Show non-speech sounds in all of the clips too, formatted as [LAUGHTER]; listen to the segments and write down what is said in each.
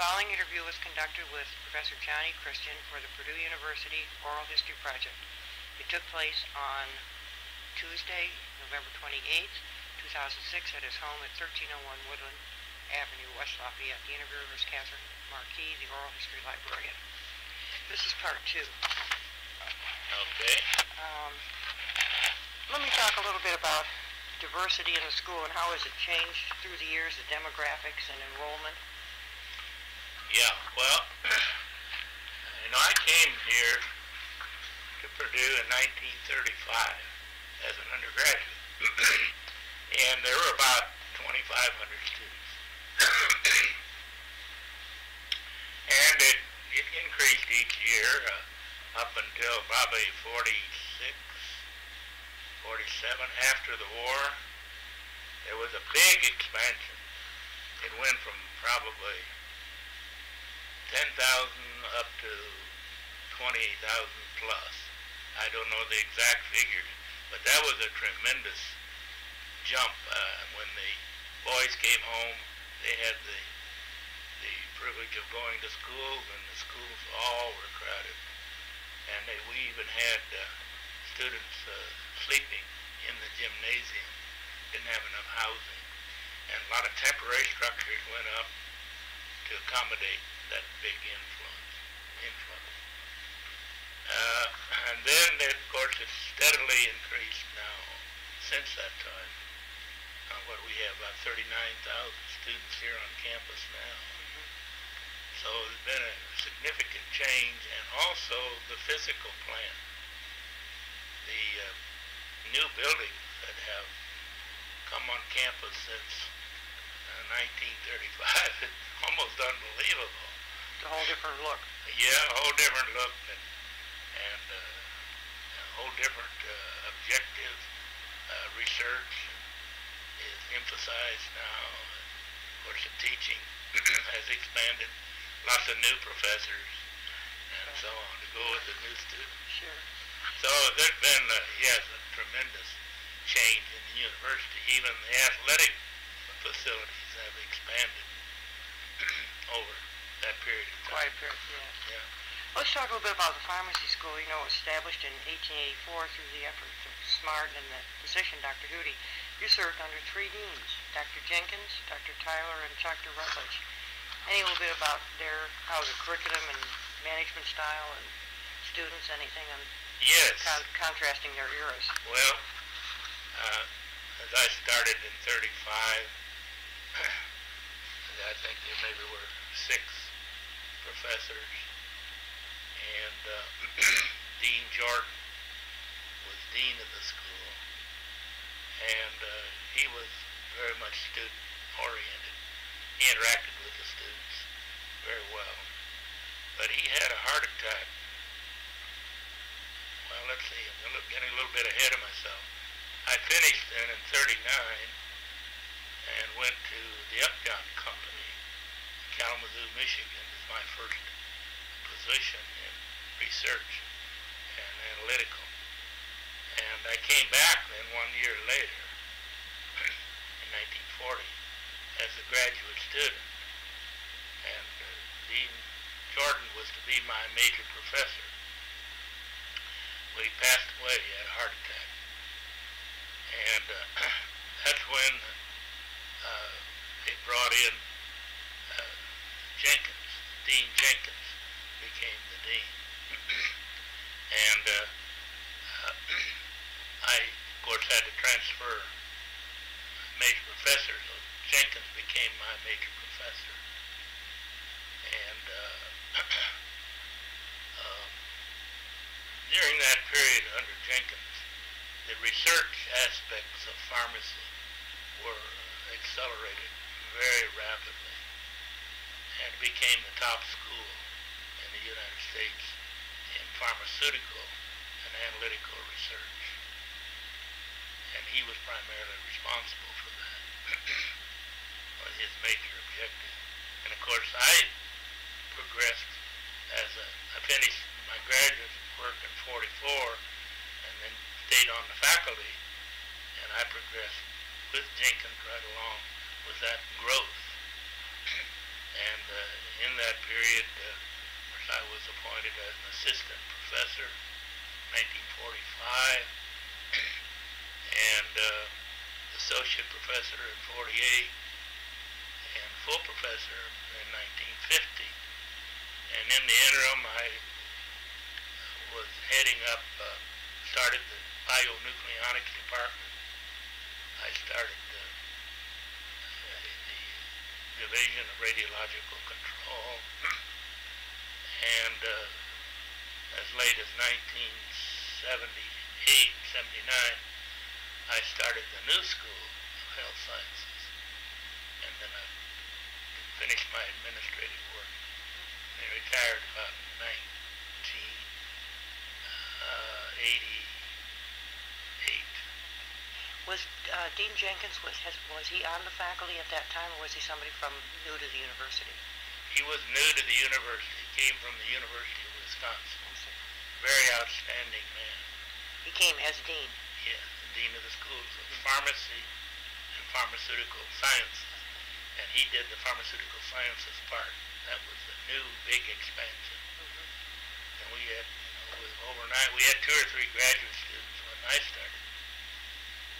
following interview was conducted with Professor Johnny Christian for the Purdue University Oral History Project. It took place on Tuesday, November 28th, 2006 at his home at 1301 Woodland Avenue, West Lafayette. The interviewer was Katherine Markee, the oral history librarian. This is part two. Okay. Um, let me talk a little bit about diversity in the school and how has it changed through the years, the demographics and enrollment. Yeah, well, [CLEARS THROAT] you know, I came here to Purdue in 1935 as an undergraduate, [CLEARS THROAT] and there were about 2,500 students. [CLEARS THROAT] and it, it increased each year uh, up until probably 46, 47 after the war. There was a big expansion. It went from probably 10,000 up to 28,000 plus. I don't know the exact figures, but that was a tremendous jump. Uh, when the boys came home, they had the the privilege of going to schools, and the schools all were crowded. And they, we even had uh, students uh, sleeping in the gymnasium, didn't have enough housing. And a lot of temporary structures went up to accommodate that big influence, influx. Uh, and then, of course, it's steadily increased now since that time. Uh, what we have about 39,000 students here on campus now. So there's been a significant change, and also the physical plan. The uh, new buildings that have come on campus since uh, 1935 is [LAUGHS] almost unbelievable. A whole different look. Yeah, a whole different look and, and uh, a whole different uh, objective. Uh, research is emphasized now. Of course, the teaching [CLEARS THROAT] has expanded. Lots of new professors and so on to go with the new students. Sure. So there's been, uh, yes, a tremendous change in the university. Even the athletic facilities have expanded over that period of time. Quite a bit, yeah. Yeah. Let's talk a little bit about the pharmacy school. You know, established in 1884 through the efforts of Smart and the physician, Dr. Hootie. You served under three deans, Dr. Jenkins, Dr. Tyler, and Dr. Rutledge. Any little bit about their, how the curriculum and management style and students, anything on Yes. con- contrasting their eras? Well, uh, as I started in 35, [CLEARS THROAT] I think there maybe were six professors, and uh, [CLEARS THROAT] Dean Jordan was dean of the school, and uh, he was very much student oriented. He interacted with the students very well, but he had a heart attack well, let's see, I'm getting a little bit ahead of myself. I finished then in 39 and went to the Upjohn Company, Kalamazoo, Michigan, is my first position research and analytical. And I came back then one year later, in 1940, as a graduate student. And uh, Dean Jordan was to be my major professor. Well, he passed away. He had a heart attack. And uh, [CLEARS THROAT] that's when uh, they brought in uh, Jenkins. Dean Jenkins became the dean. And uh, uh, [CLEARS THROAT] I, of course, had to transfer major professor, so Jenkins became my major professor. And uh, [CLEARS THROAT] um, during that period under Jenkins, the research aspects of pharmacy were accelerated very rapidly and became the top school in the United States in pharmaceutical and analytical research. And he was primarily responsible for that, [CLEARS THROAT] was his major objective. And of course, I progressed as a, I finished my graduate work in 44 and then stayed on the faculty and I progressed with Jenkins right along with that growth. [CLEARS THROAT] and uh, in that period, uh, I was appointed as an assistant professor, 1945, [CLEARS THROAT] and uh, associate professor in 48, and full professor in 1950. And in the interim, I was heading up, uh, started the bionucleonics department. I started the, the division of radiological control. And uh, as late as 1978, 79, I started the new school of health sciences. And then I finished my administrative work. I retired about 1988. Was uh, Dean Jenkins was has, was he on the faculty at that time, or was he somebody from new to the university? He was new to the university. Came from the University of Wisconsin. Very outstanding man. He came as dean. Yes, the dean of the schools of pharmacy and pharmaceutical sciences, and he did the pharmaceutical sciences part. That was the new big expansion. And we had, you know, overnight, we had two or three graduate students when I started,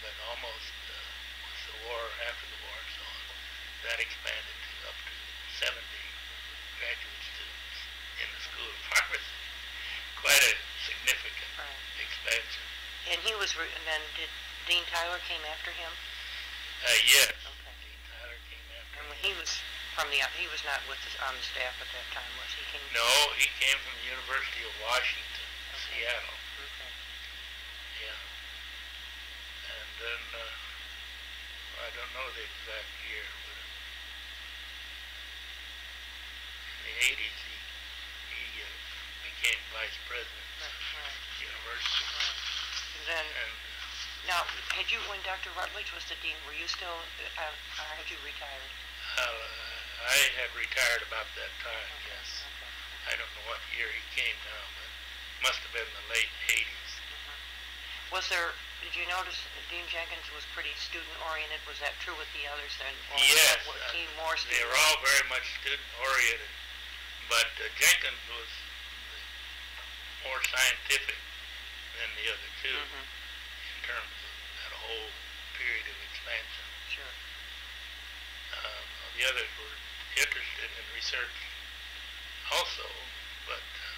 but almost uh, with the war, after the war and so on, that expanded to up to 70 graduate students in the School of Pharmacy. Quite a significant Right. expansion. And he was, re- and then did Dean Tyler came after him? Uh, yes, Okay. Dean Tyler came after And me. when he was from the, he was not with us on the staff at that time, was he? Came. No, he came from the University of Washington, Okay. Seattle. Okay. Yeah. And then, uh, I don't know the exact year, but in the 80s he, he uh, became vice president Right, right, of the university. right. And then, And now, had you, when Dr. Rutledge was the dean, were you still, uh, or had you retired? uh, I had retired about that time, Okay, yes. okay. I don't know what year he came now, but must have been the late 80s. Was there, did you notice that Dean Jenkins was pretty student-oriented? Was that true with the others then? Or Yes, Was uh, he more They were all very much student-oriented, but uh, Jenkins was more scientific than the other 2 Mhm, in terms whole period of expansion. Sure. Um, the others were interested in research also, but uh,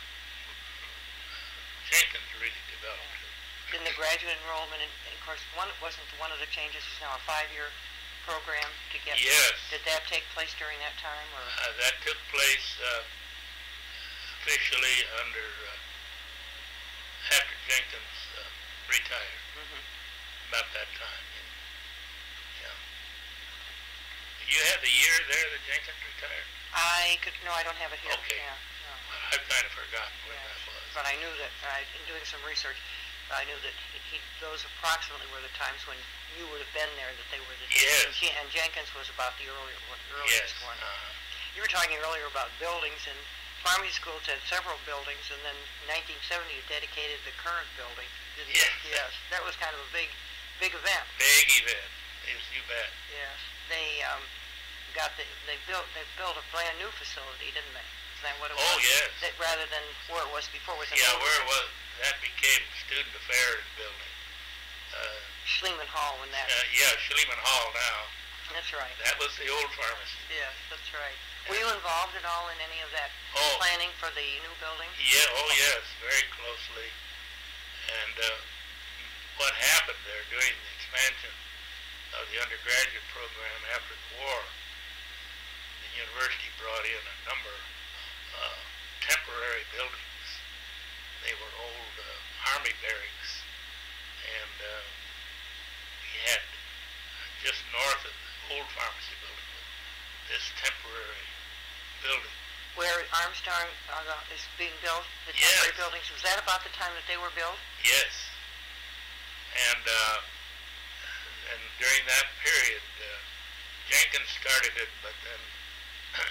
Jenkins really developed it. Then the graduate enrollment, and and of course, one, wasn't one of the changes is now a five-year program to get? Yes. Did that take place during that time, or? Uh, that took place uh, officially under uh, after Jenkins uh, retired. About that time, yeah. yeah. You had the year there that Jenkins retired? I could, no, I don't have it here. Okay. Yeah, no. I've kind of forgotten when Yes. that was. But I knew that, I, in doing some research, I knew that he, those approximately were the times when you would have been there, that they were the. Yes. And And Jenkins was about the earlier, one- yes. earliest one. Uh, You were talking earlier about buildings, and pharmacy schools had several buildings, and then 1970 dedicated the current building. Yes. Yes, that was kind of a big, big event. big event. Yes, you bet. Yes, they um, got the, they built, they built a brand new facility, didn't they? That what it was? Oh, yes. That rather than where it was before was Yeah, where it was, that became Student Affairs Building. Uh, Schleman Hall when that. uh, yeah, Schleman Hall now. That's right. That was the old pharmacy. Yes, that's right. Were you involved at all in any of that Oh, planning for the new building? yeah, oh yes, very closely. And uh, what happened there during the expansion of the undergraduate program after the war, the university brought in a number of uh, temporary buildings. They were old uh, army barracks, and uh, we had just north of the old pharmacy building this temporary building. Where Armstrong uh, is being built, the Yes. temporary buildings, was that about the time that they were built? Yes. And uh, and during that period, uh, Jenkins started it, but then [COUGHS]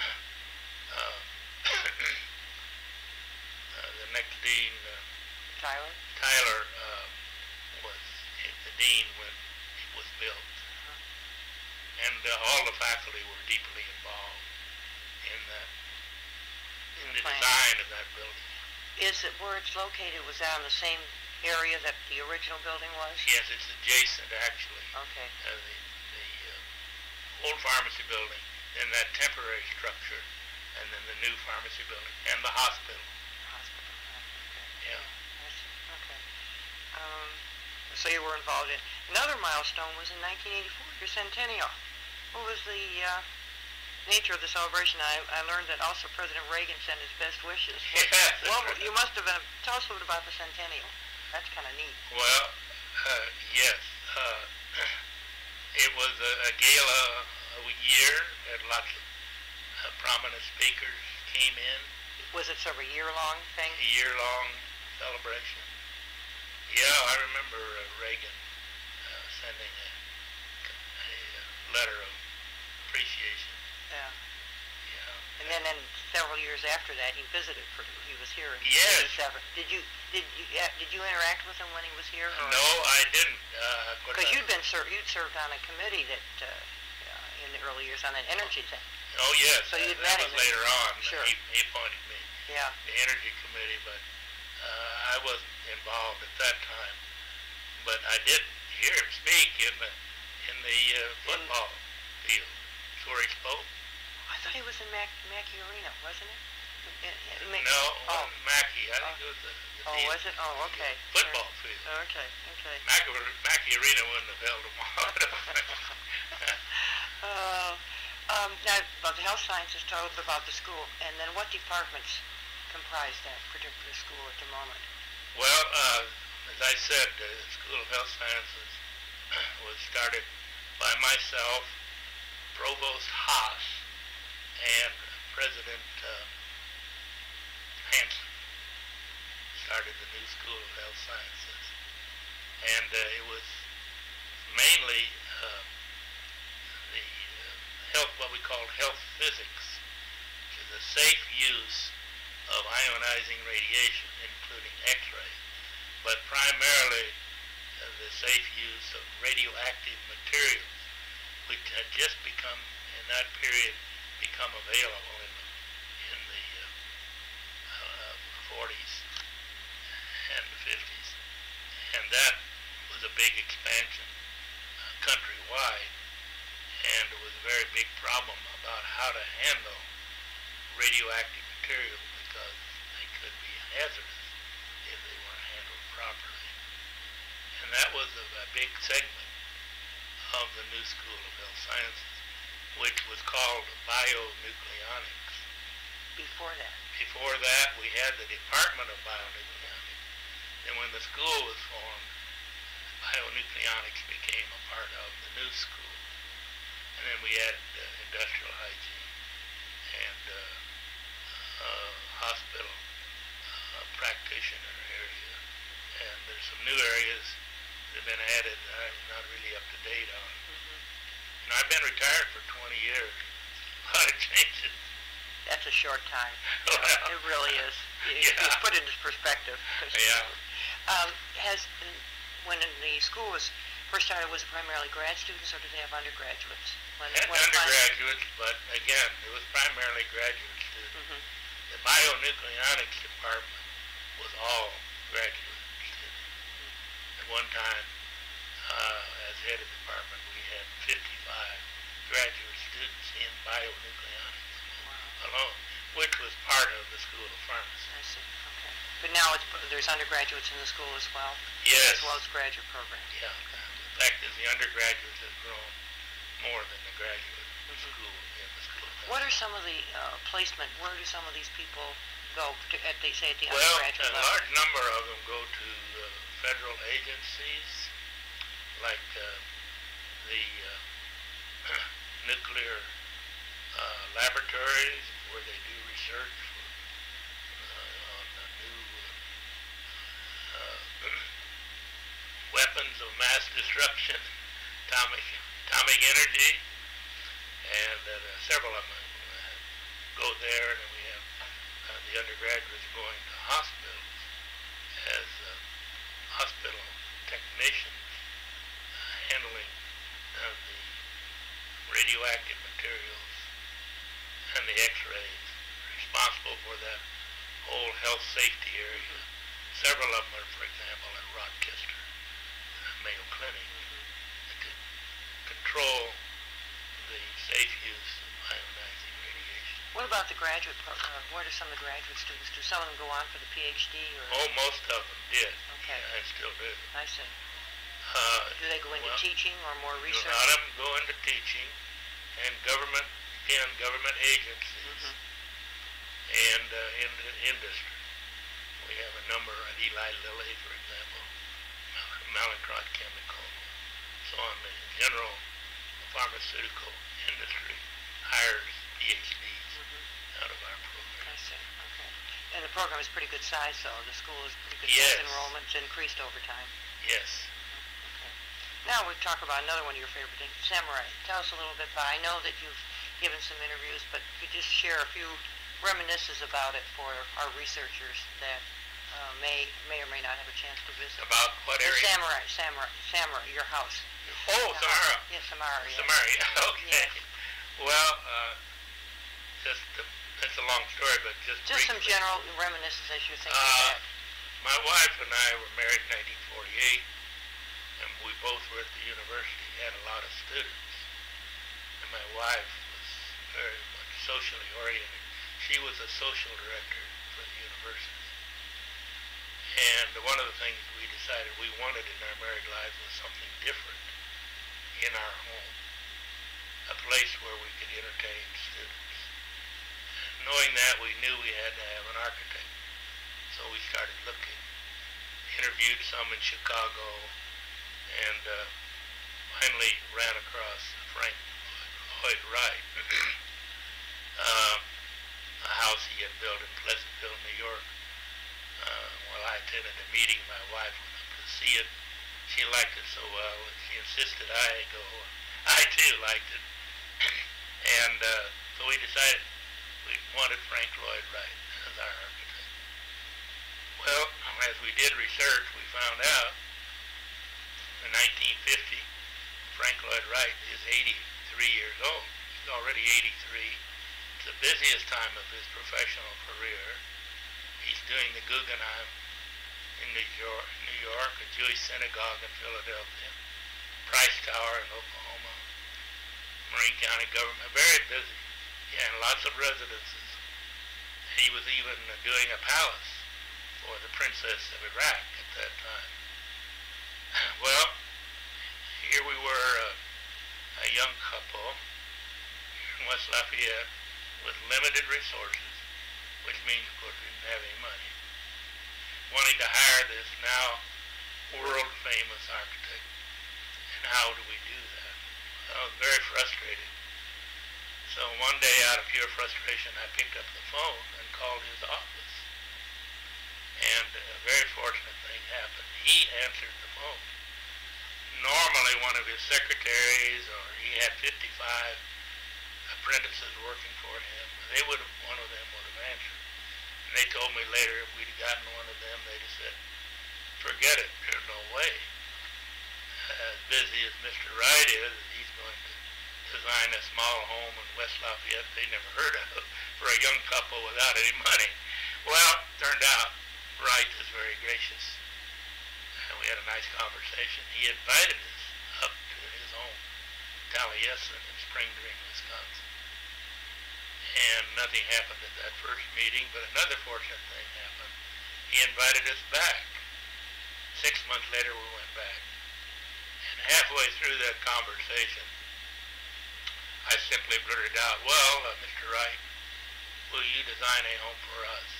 uh, [COUGHS] uh, the next dean, uh, Tyler? Tyler, uh, was the dean when it was built. And uh, all the faculty were deeply involved in that the plan. design of that building. Is it where it's located, was that on the same area that the original building was? Yes, it's adjacent actually. Okay, Uh, the the uh, old pharmacy building, then that temporary structure, and then the new pharmacy building and the hospital. hospital, okay. Yeah. I see, okay. Um, so you were involved in, another milestone was in 1984, your centennial. What was the uh, nature of the celebration? I, I learned that also President Reagan sent his best wishes. [LAUGHS] Yes, Well, right. you must have been, tell us a little about the centennial. That's kind of neat. Well, uh, yes, uh, [CLEARS THROAT] it was a, a gala a year, and lots of uh, prominent speakers came in, Was it sort of a year-long thing? a year-long celebration. Yeah, I remember uh, Reagan uh, sending a, a letter of appreciation. Yeah. Yeah. And then, then several years after that, he visited Purdue. He was here in Yes. '87. Did you did you uh, did you interact with him when he was here? or- No, I didn't. Uh, Because uh, you'd been ser- you'd served on a committee that uh, in the early years on an energy thing. Oh yes, So you'd that, met was him. later on. Sure. He, he appointed me. Yeah. the energy committee, but uh, I wasn't involved at that time. But I did hear him speak in the in the uh, football field. That's where he spoke. I thought he was in Mac- Mackey Arena, wasn't it? In- in- No, Oh. Mackey. I think it was the, the Oh, was it? Oh, okay. football field. Sure. Okay. Okay. Mackey, Mackey Arena wouldn't have held them all. I don't think. Uh, um, now, about the health sciences, tell us about the school, and then what departments comprise that particular school at the moment? well, uh, as I said, the School of Health Sciences [CLEARS THROAT] was started by myself, Provost Haas, and President uh, Hansen started the new School of Health Sciences. And uh, it was mainly uh, the uh, health, what we call health physics, which is the safe use of ionizing radiation, including X-ray, but primarily uh, the safe use of radioactive materials, which had just become, in that period, become available in the, in the uh, uh, 40s and the 50s. And that was a big expansion uh, countrywide, and it was a very big problem about how to handle radioactive materials because they could be hazardous if they weren't handled properly. And that was a, a big segment of the new School of Health Sciences, which was called bionucleonics. Before that. Before that, we had the Department of Bionucleonics. And when the school was formed, bionucleonics became a part of the new school. And then we had uh, industrial hygiene and uh, uh, hospital uh, practitioner area. And there's some new areas that have been added that I'm not really up to date on. hmm And I've been retired for 20 years. [LAUGHS] A lot of changes. That's a short time. [LAUGHS] Well, It really is. [LAUGHS] You, you put it into perspective. Yeah. Um, has when in the school was first started, was it primarily grad students, or did they have undergraduates? When, Had when undergraduates, but again, it was primarily graduate students. Mhm. The bionucleonics department was all graduate students. At one time, uh, as head of the department, we had 55 graduate students in bionucleonics Wow. alone, which was part of the School of Pharmacy. I see. Okay. But now it's, there's undergraduates in the school as well, Yes. as well as graduate programs. Yeah. The fact is, the undergraduates have grown more than the graduate Mhm. school in the School What are some of the uh, placement? Where do some of these people go? To, at they say at the Well, undergraduate a large number of them go to uh, federal agencies like uh, the uh, [CLEARS THROAT] nuclear uh, laboratories where they do research for, uh, on the new uh, weapons of mass destruction, atomic atomic energy, and uh, several of them uh, go there, and we have uh, the undergraduates going to hospitals as uh, hospital technicians uh, handling uh, the radioactive materials and the x-rays, responsible for that whole health safety area. Several of them are, for example, at Rochester, the Mayo Clinic, that could control the safe use of ionizing radiation. What about the graduate program? Where do some of the graduate students, do some of them go on for the PhD or? Oh, most of them did, Okay, and still do. I see. Uh, Do they go into well, teaching or more research? A lot of them go into teaching and government, again, government agencies Mhm. and uh, in the industry. We have a number at Eli Lilly, for example, Mallinckrodt Chemical, so on. The general pharmaceutical industry hires PhDs Mhm. out of our program. I see, okay. And the program is pretty good size, though. The school is pretty good Yes. size. Enrollment's increased over time. Yes. Okay. Now we talk about another one of your favorite things, Samurai. Tell us a little bit about. I know that you've given some interviews, but could you just share a few reminiscences about it for our researchers that uh, may may or may not have a chance to visit? About what The area? Samurai, Samurai, Samurai, your house. Oh, Samara. Yes, Samara. Yeah. Samara, [LAUGHS] okay. Yes. Well, uh, just, it's a long story, but just Just some briefly. general reminiscences as you're thinking Uh, back. My wife and I were married in 1948, and we both were at the university, had a lot of students. And my wife was very much socially oriented. She was a social director for the university. And one of the things we decided we wanted in our married lives was something different in our home, a place where we could entertain. Knowing that, we knew we had to have an architect. So we started looking, interviewed some in Chicago, and uh, finally ran across Frank Lloyd Wright, [CLEARS THROAT] uh, a house he had built in Pleasantville, New York. Uh, while I attended a meeting, my wife went up to see it. She liked it so well, and she insisted I go. [LAUGHS] I too liked it, [CLEARS THROAT] and uh, so we decided wanted Frank Lloyd Wright as our architect. Well, as we did research, we found out in 1950, Frank Lloyd Wright is 83 years old. He's already 83. It's the busiest time of his professional career. He's doing the Guggenheim in New York, a Jewish synagogue in Philadelphia, Price Tower in Oklahoma, Marin County government, very busy. Yeah, and lots of residences. He was even doing a palace for the Princess of Iraq at that time. [CLEARS THROAT] Well, here we were, uh, a young couple here in West Lafayette with limited resources, which means, of course, we didn't have any money, wanting to hire this now world-famous architect. And how do we do that? I was very frustrated. So one day, out of pure frustration, I picked up the phone called his office. And a very fortunate thing happened. He answered the phone. Normally, one of his secretaries, or he had 55 apprentices working for him, they would have, one of them would have answered. And they told me later if we'd gotten one of them, they'd have said, forget it, there's no way. As busy as Mr. Wright is, he's going to design a small home in West Lafayette they never heard of for a young couple without any money. Well, turned out Wright was very gracious. And we had a nice conversation. He invited us up to his home, Taliesin in Spring Green, Wisconsin. And nothing happened at that first meeting, but another fortunate thing happened. He invited us back. Six months later, we went back. And halfway through that conversation, I simply blurted out, well, uh, Mr. Wright, will you design a home for us?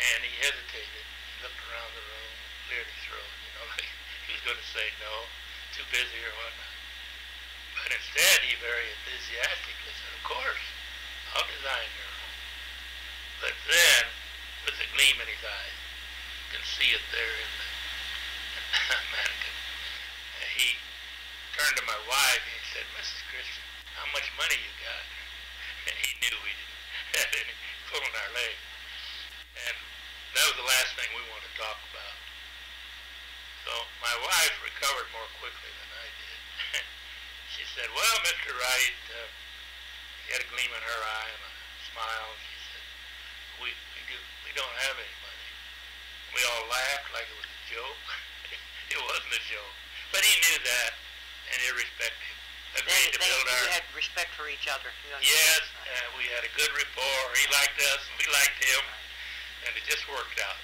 And he hesitated. He looked around the room, cleared his throat, you know, [LAUGHS] like he was going to say no, too busy or whatnot. But instead, he very enthusiastically said, of course, I'll design your home. But then, with a gleam in his eyes, you can see it there in the [LAUGHS] mannequin, he turned to my wife and he said, Mrs. Christian, how much money you got? Knew we have any pulling our leg. And that was the last thing we wanted to talk about. So my wife recovered more quickly than I did. [LAUGHS] she said, well, Mr. Wright, uh, she had a gleam in her eye and a smile. And she said, we, we do, we don't have any money. We all laughed like it was a joke. [LAUGHS] it wasn't a joke. But he knew that, and he him. They, to they, build our... had respect for each other. Yes, uh, we had a good rapport. He liked us, and we liked him, and it just worked out.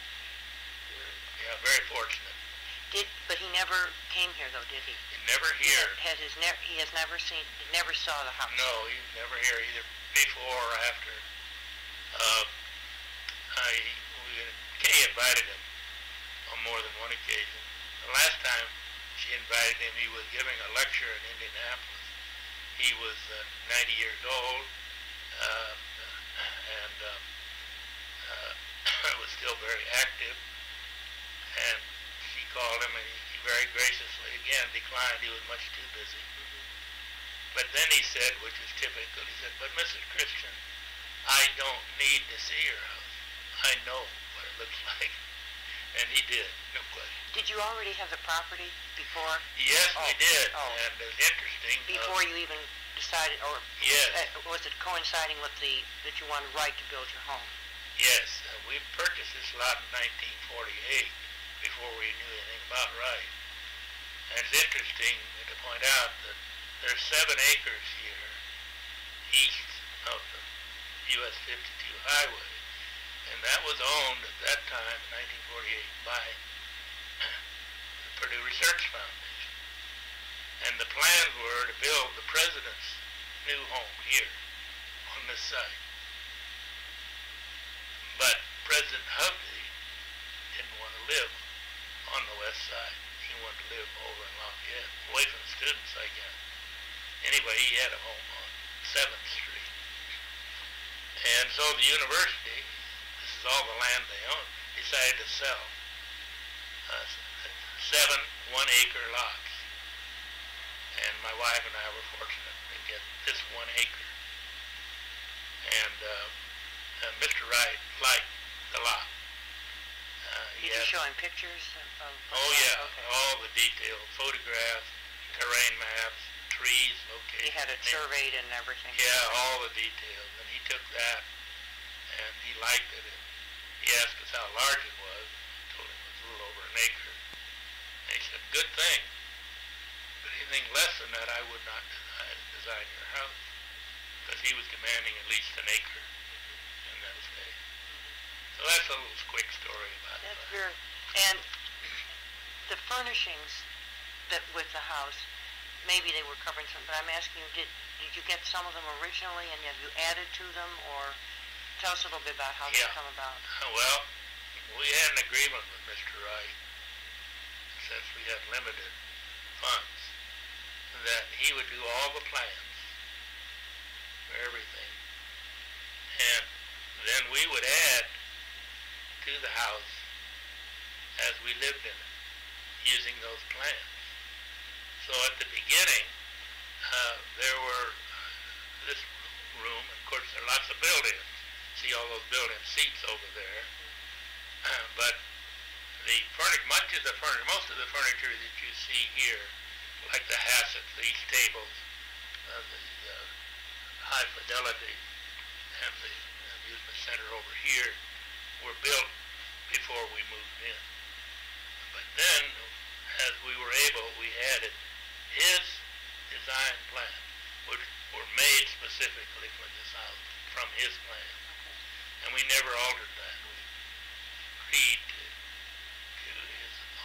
Yeah, very fortunate. Did, but he never came here though, did he? He never here. Has his ne- he has never seen, never saw the house. No, he was never here either before or after. Uh, I we, Kay invited him on more than one occasion. The last time she invited him, he was giving a lecture in Indianapolis. He was uh, 90 years old uh, and uh, uh, was still very active. And she called him, and he very graciously again declined. He was much too busy. But then he said, which is typical, he said, but Mrs. Christian, I don't need to see your house. I know what it looks [LAUGHS] like. And he did, no question. Did you already have the property before, Yes, we Oh, did. oh. And it's interesting. uh, before you even decided, or Yes, uh, was it coinciding with the, that you wanted Wright to build your home? yes. Uh, we purchased this lot in 1948 before we knew anything about Wright. And it's interesting to point out that there's seven acres here east of the US 52 highway. And that was owned at that time, in 1948, by Purdue Research Foundation. And the plans were to build the president's new home here on this site. But President Hovde didn't want to live on the west side. He wanted to live over in Lafayette, away from the students, I guess. Anyway, he had a home on 7th Street. And so the university, this is all the land they own, decided to sell uh, seven one-acre lots. And my wife and I were fortunate to get this one acre. And uh, uh, Mr. Wright liked the lot. Uh, he Did you show him pictures of? Oh the- yeah, Okay. all the details, photographs, terrain maps, trees, locations. He had it surveyed and everything. Yeah, all the details, and he took that, and he liked it. And he asked us how large it was. I told him it was a little over an acre. And he said, "Good thing. But anything less than that, I would not design, design your house." Because he was demanding at least an acre in that space. So that's a little quick story about That's that. very, and the furnishings that with the house, maybe they were covering some, but I'm asking you, did, did you get some of them originally and have you added to them or tell us a little bit about how they come about? Well, we had an agreement with Mr. Wright, since we had limited funds, that he would do all the plans for everything. And then we would add to the house as we lived in it, using those plans. So at the beginning, uh, there were uh, this room, of course, there are lots of built-ins. See all those built-in seats over there. Uh, [CLEARS THROAT] but the furniture, much of the furniture, most of the furniture that you see here, like the Hassets, these tables, uh, the uh, high fidelity, and the amusement center over here, were built before we moved in. But then, as we were able, we added his design plan, which were made specifically for this house, from his plan. And we never altered that. We agreed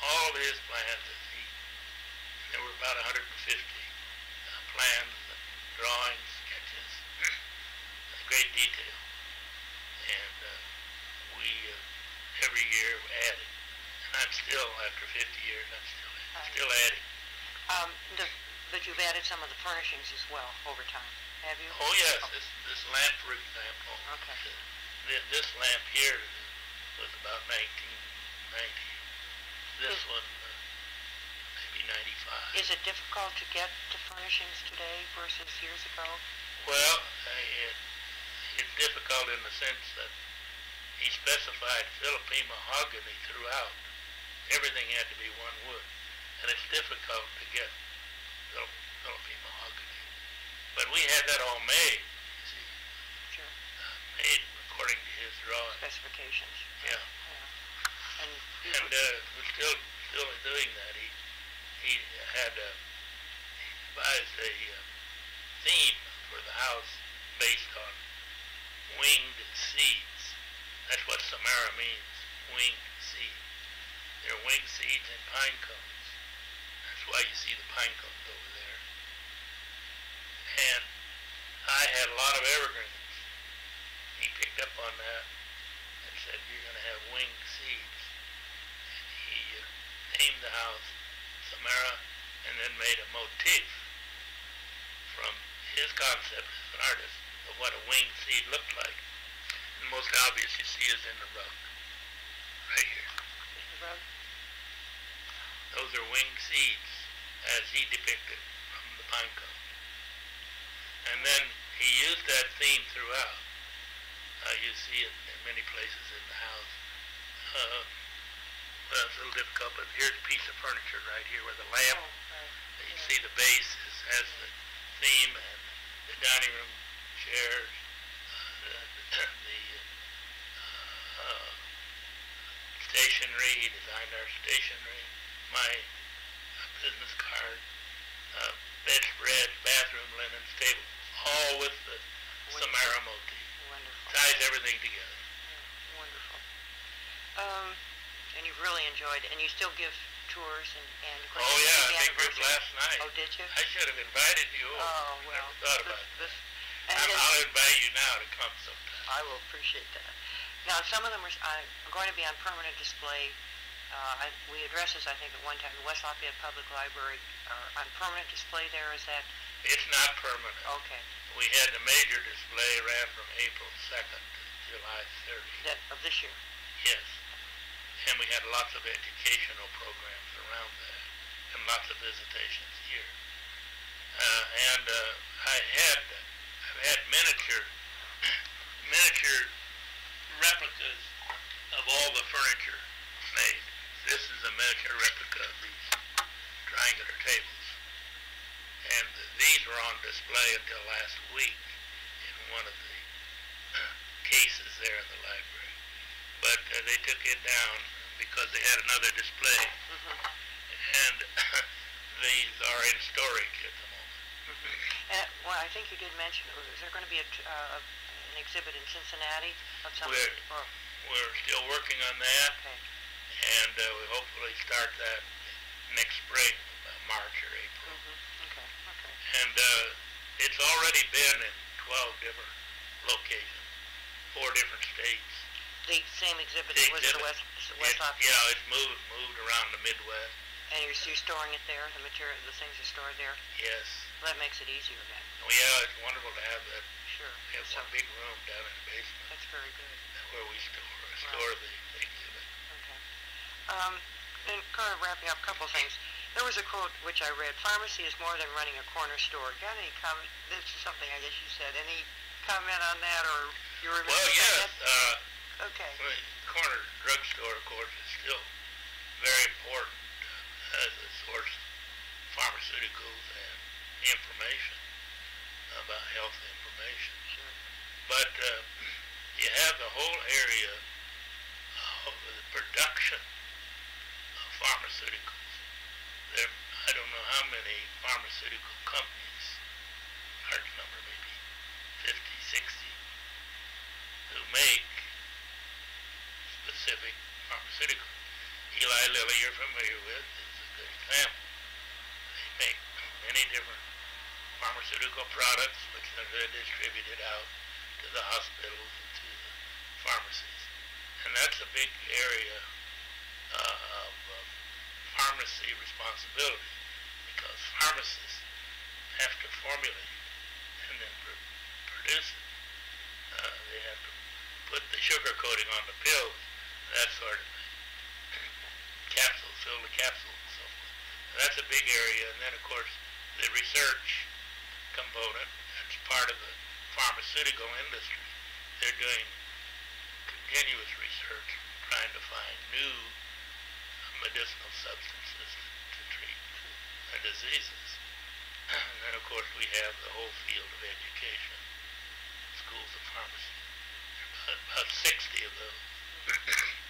all of his plans as he, there were about 150 uh, plans, drawings, sketches, great detail. And uh, we, uh, every year added. And I'm still, after 50 years, I'm still, still adding. Um, the, but you've added some of the furnishings as well over time, have you? Oh yes, this, this lamp, for example, Okay. This, this lamp here was about 1990. This Is- one, uh, maybe 95. Is it difficult to get to furnishings today versus years ago? Well, uh, it, it's difficult in the sense that he specified Philippine mahogany throughout. Everything had to be one wood, and it's difficult to get Phil- Philippine mahogany. But we had that all made, you see, Sure. uh, made according to his drawing. specifications. Yeah. Yeah. And And uh, we're still still doing that. He he had uh, he devised a uh, theme for the house based on winged seeds. That's what Samara means, winged seed. They're winged seeds in pine cones. That's why you see the pine cones over there. And I had a lot of evergreens. He picked up on that and said, you're going to have winged seeds. And he uh, named the house Samara and then made a motif from his concept as an artist of what a winged seed looked like. And most obvious you see is in the rug, right here. the rug? Those are winged seeds as he depicted from the pine cone. And then he used that theme throughout. Uh, you see it in many places in the house. Uh, it's a little difficult, but here's a piece of furniture right here where the lamp Oh, right. You see the base is, has the theme and the dining room chairs, uh, the, the uh, stationery, he designed our stationery, my uh, business card, uh, bedspread, bathroom linens, table, all with the Samara motif. Wonderful. Ties everything together. Wonderful. Um, and you've really enjoyed, and you still give tours and, and of course, Oh yeah, the I anniversary. last night. Oh, did you? I should have invited you. Oh, well. Never thought about this- and I'm, I'll invite you now to come sometime. I will appreciate that. Now, some of them are, uh, are going to be on permanent display. Uh, I, we addressed this, I think, at one time. The West Lafayette Public Library are on permanent display there. Is that It's not permanent. okay? We had the major display ran from April 2nd to July 30th. That of this year? Yes. And we had lots of educational programs around that and lots of visitations here. Uh, and uh, I had, I've had miniature, [COUGHS] miniature replicas of all the furniture made. This is a miniature replica of these triangular tables. And these were on display until last week in one of the [COUGHS] cases there in the library. But uh, they took it down because they had another display. Mm-hmm. And [COUGHS] these are in storage at the moment. And, well, I think you did mention, is there going to be a, uh, an exhibit in Cincinnati of some? Where? Or, We're still working on that, okay. and uh, we hopefully start that next spring, about March or April. Mm-hmm. Okay. Okay. And uh, it's already been in 12 different locations, four different states. The same exhibit The that was at the. West West It- Lafayette. yeah, it's moved moved around the Midwest. And you're, you're storing it there. The material, the things are stored there. Yes. Well, that makes it easier then. Oh, yeah, it's wonderful to have that. Sure. We have So one big room down in the basement that's very good. That's where we store store the exhibit. Okay. Um, and kind of wrapping up a couple of things. There was a quote which I read, pharmacy is more than running a corner store. Got any comment, this is something I guess you said, any comment on that or you remember Well, yes, uh, that? Okay. well, the corner drugstore, of course, is still very important uh, as a source of pharmaceuticals and information about health information. Sure. But uh, you have the whole area of the production of pharmaceuticals. There, I don't know how many pharmaceutical companies, large number, maybe 50, 60, who make specific pharmaceuticals. Eli Lilly, you're familiar with, is a good example. They make many different pharmaceutical products which are then distributed out to the hospitals and to the pharmacies. And that's a big area uh, of uh, pharmacy responsibility because pharmacists have to formulate and then pr- produce it. Uh, they have to put the sugar coating on the pills, that sort of thing. Fill the capsules and so that's a big area. And then, of course, the research component, that's part of the pharmaceutical industry. They're doing continuous research, trying to find new medicinal substances to, treat diseases. And then, of course, we have the whole field of education, schools of pharmacy. There about 60 of those.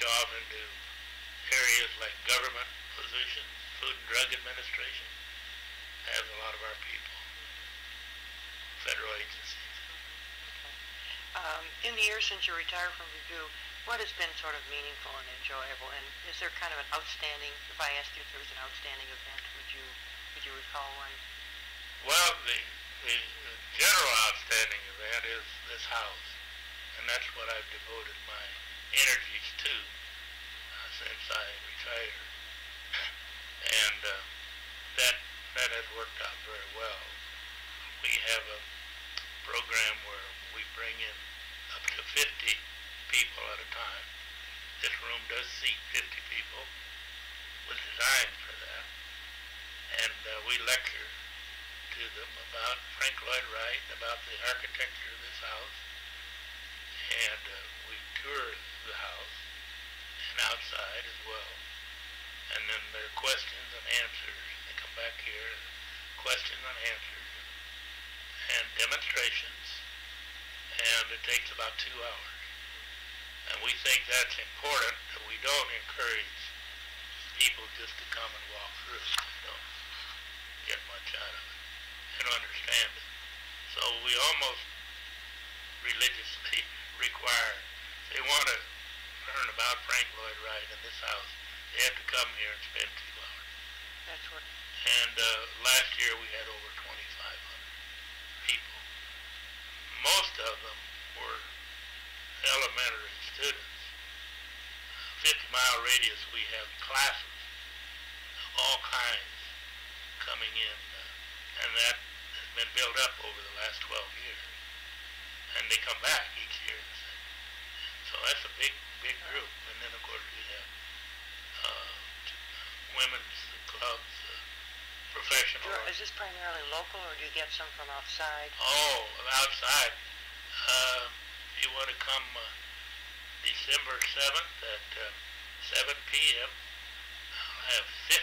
Then they branch off into areas like government positions, Food and Drug Administration has a lot of our people, federal agencies. Um, in the years since you retired from Purdue, what has been sort of meaningful and enjoyable? And is there kind of an outstanding, if I asked you if there was an outstanding event, would you, would you recall one? Well, the, the general outstanding event is this house, and that's what I've devoted my energies to uh, since I retired. [LAUGHS] and uh, that that has worked out very well. We have a program where we bring in up to 50 people at a time. This room does seat 50 people. was designed for that. And uh, we lecture to them about Frank Lloyd Wright, about the architecture of this house. And uh, we tour the house and outside as well. And then there are questions and answers. They come back here, questions and answers, and demonstrations. And it takes about two hours. And we think that's important that we don't encourage people just to come and walk through. They don't get much out of it. They don't understand it. So we almost religiously [LAUGHS] require, they want to learn about Frank Lloyd Wright in this house, they have to come here and spend two hours. That's what, And uh, last year we had over 2,500 people. Most of them were elementary students. 50 mile radius we have classes of all kinds coming in uh, and that has been built up over the last 12 years. And they come back. So that's a big, big group. And then of course we have uh, women's clubs, uh, professional. Is this primarily local, or do you get some from outside? Oh, outside. Uh, if you want to come uh, December 7th at uh, 7 p.m., I'll have 50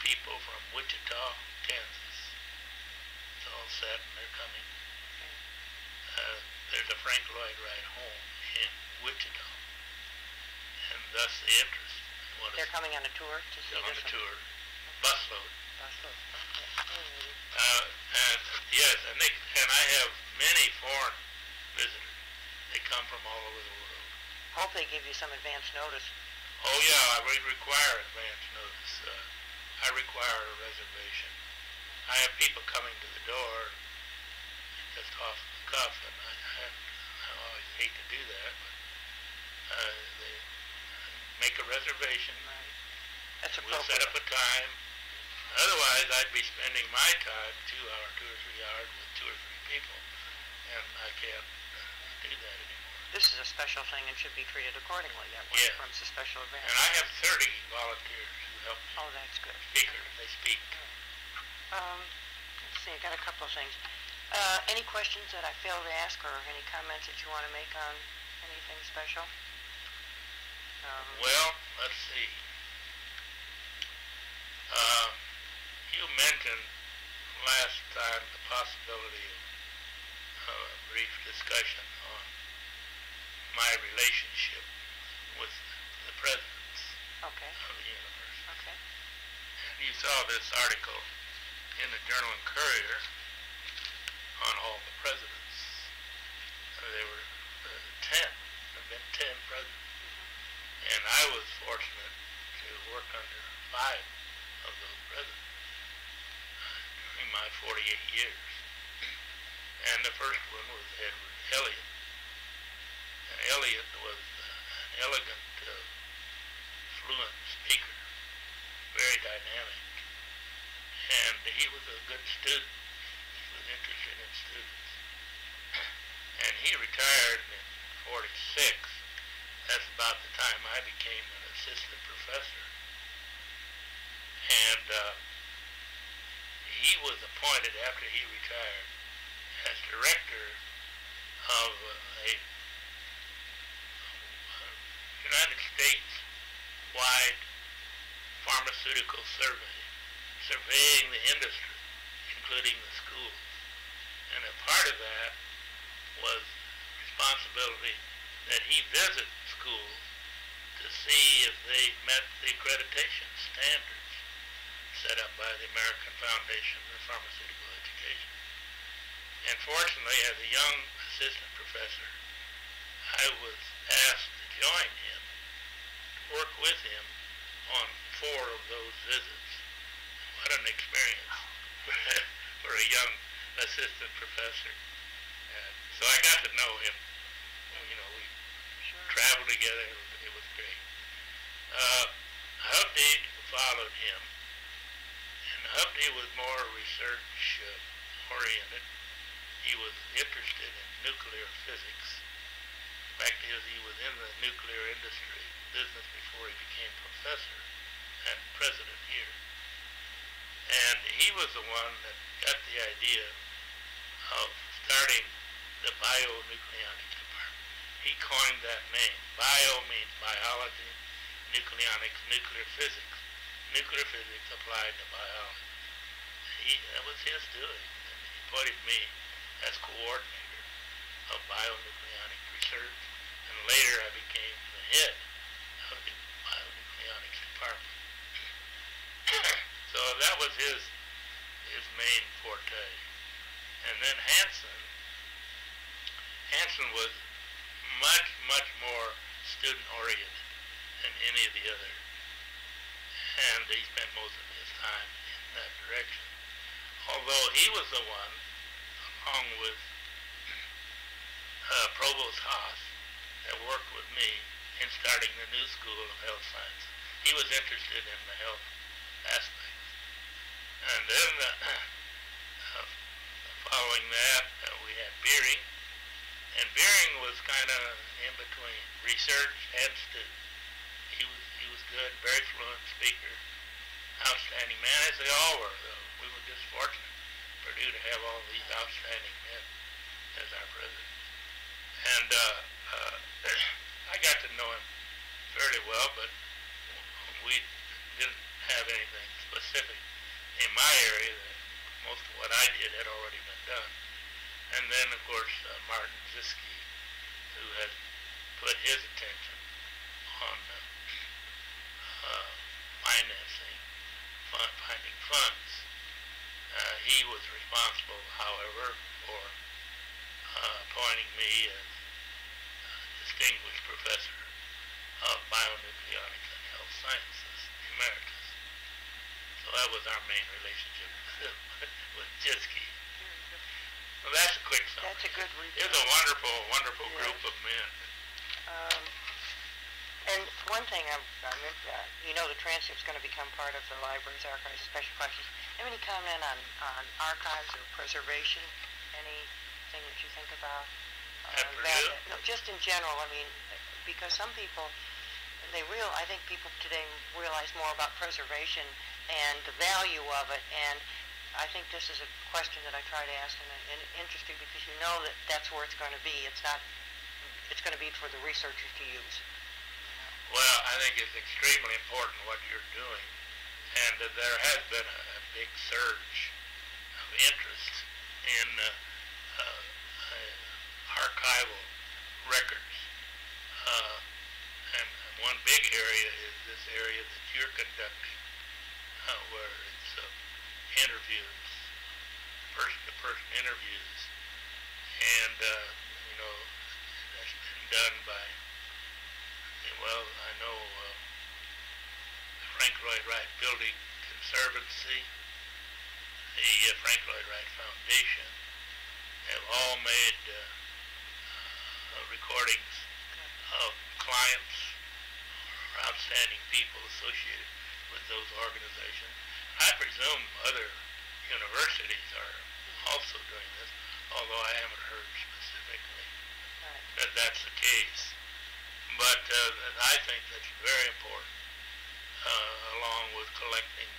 people from Wichita, Kansas. It's all set and they're coming. Uh, there's a Frank Lloyd Wright home Wichita. And thus the interest. what They're coming on a tour to see on this? the tour. Busload. Busload. Okay. Uh, and yes, and they and I have many foreign visitors. They come from all over the world. Hope they give you some advance notice. Oh yeah, I would require advance notice. Uh, I require a reservation. I have people coming to the door just off the cuff, and I, I, I always hate to do that, but uh, they make a reservation. That's We'll set up a time. Otherwise, I'd be spending my time, two hour, two or three hours with two or three people, and I can't uh, do that anymore. This is a special thing and should be treated accordingly. That one Yeah. a special event. And I have 30 volunteers who help me. Oh, that's good. Speakers, they speak. Um, let's see, I got a couple of things. Uh, any questions that I failed to ask or any comments that you want to make on anything special? Um, Well, let's see. Uh, you mentioned last time the possibility of a brief discussion on my relationship with the presidents okay, of the university. okay. And you saw this article in the Journal and Courier on all the presidents. Uh, there were uh, 10. There have been 10 presidents. And I was fortunate to work under five of those presidents uh, during my 48 years. And the first one was Edward Elliott. And Elliott was an elegant, uh, fluent speaker, very dynamic. And he was a good student. He was interested in students. And he retired in 46. That's about the time I became an assistant professor. And uh, he was appointed after he retired as director of a United States wide pharmaceutical survey, surveying the industry, including the schools. And a part of that was responsibility that he visit schools to see if they met the accreditation standards set up by the American Foundation Pharmaceutical Education. And fortunately, as a young assistant professor, I was asked to join him, to work with him on four of those visits. What an experience [LAUGHS] for a young assistant professor. And so I got to know him. You know, we Sure. traveled together. It was, great. Uh, Hovde followed him, and was more research uh, oriented. He was interested in nuclear physics. The fact is, he was in the nuclear industry business before he became professor and president here. And he was the one that got the idea of starting the bionucleonics department. He coined that name. Bio means biology, nucleonics, nuclear physics. Nuclear physics applied to biology. Um, he, that was his doing. He appointed me as coordinator of bionucleonic research. And later I became the head of the bionucleonics department. [COUGHS] so that was his his main forte. And then Hansen, Hansen was much, much more student oriented than any of the other. And he spent most of his time in that direction. Although he was the one, along with uh, Provost Haas, that worked with me in starting the new School of Health Science. He was interested in the health aspects. And then [CLEARS THROAT] uh, following that, uh, we had Beering. And Beering was kind of in between research and student. He was, he was good, very fluent speaker, outstanding man, as they all were, though. We were just fortunate, Purdue, to have all these outstanding men as our president. And uh, uh, [CLEARS THROAT] I got to know him fairly well, but we didn't have anything specific in my area. Most of what I did had already been done. And then, of course, uh, Martin Jischke, who had put his attention on uh, financing, fund, finding funds. Uh, he was responsible, however, for uh, appointing me as uh, distinguished professor of bionucleonics and health sciences, emeritus. So that was our main relationship [LAUGHS] with Jischke. Well, that's a quick summary. That's a good It was a wonderful, wonderful Yeah. group of men. Um, one thing I'm, I'm in, uh, you know, the transcript's going to become part of the library's archives special collections. Have any comment on, on archives or preservation? Anything that you think about? Uh, Purdue? no, just in general. I mean, because some people, they real. I think people today realize more about preservation and the value of it. And I think this is a question that I try to ask, and, and interesting because you know that that's where it's going to be. It's not. It's going to be for the researchers to use. Well, I think it's extremely important what you're doing, and uh, there has been a, a big surge of interest in uh, uh, uh, archival records. Uh, and one big area is this area that you're conducting, uh, where it's uh, interviews, person-to-person interviews, and uh, you know that's been done by well, I know uh, the Frank Lloyd Wright Building Conservancy, the uh, Frank Lloyd Wright Foundation have all made uh, uh, recordings of clients or outstanding people associated with those organizations. I presume other universities are also doing this, although I haven't heard specifically that that's the case. But uh, I think that's very important, uh, along with collecting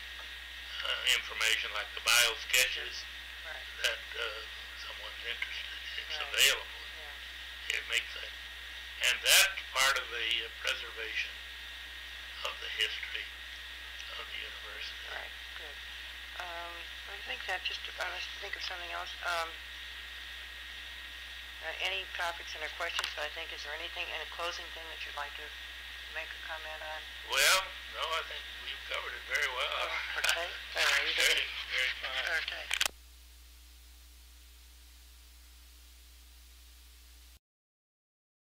uh, information like the bio sketches Right. that uh, someone's interested. It's Right. available. Yeah. It makes it, and that's part of the uh, preservation of the history of the university. Right. Good. Um, I think that just. Uh, let's think of something else. Um, uh, any topics and questions, but I think, is there anything, in a closing thing that you'd like to make a comment on? Well, no, I think we've covered it very well. Okay, all right. [LAUGHS] Very, very fine. Okay.